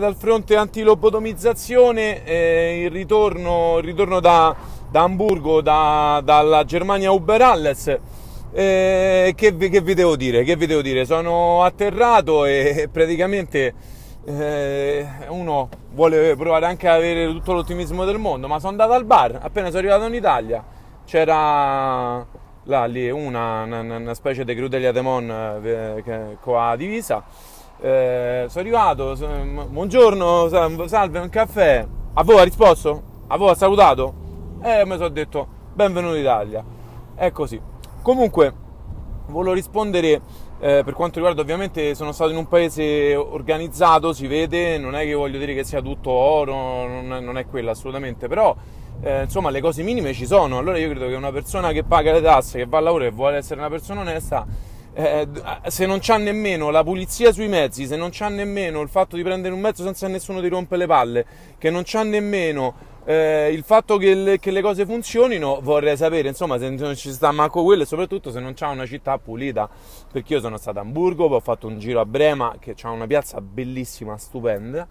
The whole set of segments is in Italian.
dal fronte antilobotomizzazione, eh, il ritorno, il ritorno da, da Amburgo, da, dalla Germania Uber Alles. Eh, che, che, vi devo dire? Che vi devo dire? Sono atterrato e praticamente eh, uno vuole provare anche ad avere tutto l'ottimismo del mondo, ma sono andato al bar, appena sono arrivato in Italia, c'era là lì una, una, una specie di Crudelia Demon eh, con la divisa eh, sono arrivato, buongiorno, salve, un caffè. A voi ha risposto? A voi ha salutato? E eh, mi sono detto, benvenuto in Italia. È così. Comunque, volevo rispondere eh, per quanto riguarda, ovviamente sono stato in un paese organizzato, si vede, non è che voglio dire che sia tutto oro, non, non è quello assolutamente, però eh, insomma le cose minime ci sono. Allora io credo che una persona che paga le tasse, che va al lavoro e vuole essere una persona onesta, eh, se non c'ha nemmeno la pulizia sui mezzi, se non c'ha nemmeno il fatto di prendere un mezzo senza nessuno ti rompe le palle, che non c'ha nemmeno eh, il fatto che le, che le, cose funzionino, vorrei sapere, insomma, se non ci sta manco quello e soprattutto se non c'ha una città pulita, perché io sono stato a Hamburgo, poi ho fatto un giro a Brema, che ha una piazza bellissima, stupenda,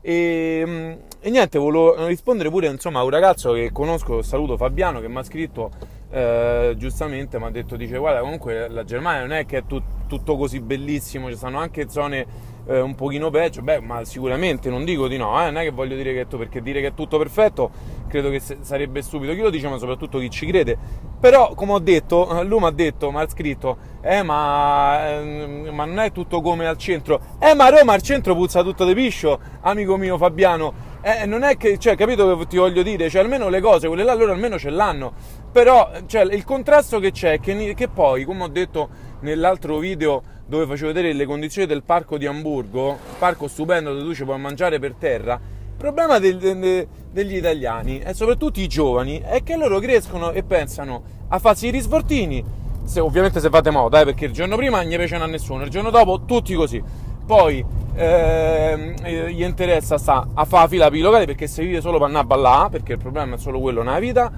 e, mm, e, niente, volevo rispondere pure insomma, a un ragazzo che conosco, saluto Fabiano, che mi ha scritto eh, giustamente, mi ha detto, dice guarda comunque la Germania non è che è tut, tutto così bellissimo, ci sono anche zone eh, un pochino peggio, beh ma sicuramente non dico di no, eh, non è che voglio dire che è tutto, perché dire che è tutto perfetto credo che sarebbe stupido chi lo dice, ma soprattutto chi ci crede. Però, come ho detto, lui mi ha detto, mi ha scritto, eh ma, eh, ma, non è tutto come al centro. Eh ma Roma al centro puzza tutto di piscio, amico mio Fabiano. Eh, non è che, cioè, capito che ti voglio dire? Cioè, almeno le cose, quelle là, loro almeno ce l'hanno. Però, cioè, il contrasto che c'è, che, che poi, come ho detto nell'altro video dove facevo vedere le condizioni del parco di Amburgo, parco stupendo dove tu ci puoi mangiare per terra, il problema del, de, degli italiani e soprattutto i giovani è che loro crescono e pensano a farsi i risvoltini, se, ovviamente se fate moda, eh, perché il giorno prima non gli piacciono a nessuno, il giorno dopo tutti così. Poi eh, gli interessa sta a fare la fila per i locali perché se vive solo per andare a ballare, perché il problema è solo quello nella vita.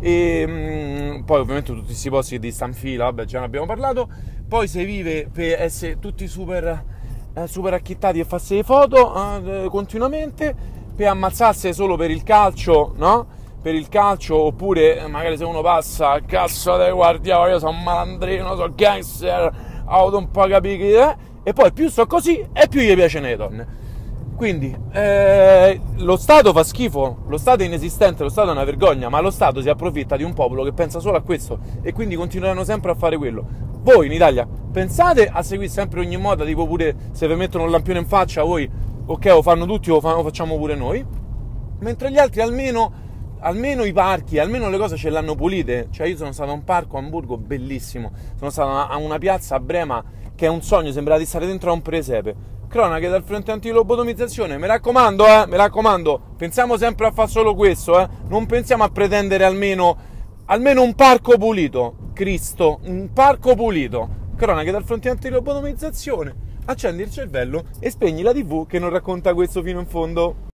E mh, mm, poi ovviamente tutti questi posti di sta fila, vabbè già ne abbiamo parlato. Poi se vive per essere tutti super, eh, super acchittati e farsi le foto eh, continuamente per ammazzarsi solo per il calcio, no? Per il calcio, oppure magari se uno passa, cazzo dei guardia, io sono malandrino, sono gangster, auto un po' capire, e poi più so così e più gli le donne. Quindi eh, lo Stato fa schifo, lo Stato è inesistente, lo Stato è una vergogna, ma lo Stato si approfitta di un popolo che pensa solo a questo e quindi continueranno sempre a fare quello. Voi in Italia pensate a seguire sempre ogni moda, tipo pure se vi mettono un lampione in faccia, voi ok, lo fanno tutti, lo, facciamo pure noi, mentre gli altri almeno, almeno i parchi, almeno le cose ce l'hanno pulite. Cioè io sono stato a un parco a Hamburgo bellissimo, sono stato a una piazza a Brema che è un sogno, sembra di stare dentro a un presepe. Cronache dal fronte antilobotomizzazione, mi raccomando, eh, mi raccomando, pensiamo sempre a fare solo questo, eh, non pensiamo a pretendere almeno, almeno un parco pulito. Cristo, un parco pulito. Cronache dal fronte antilobotomizzazione accendi il cervello e spegni la tv che non racconta questo fino in fondo.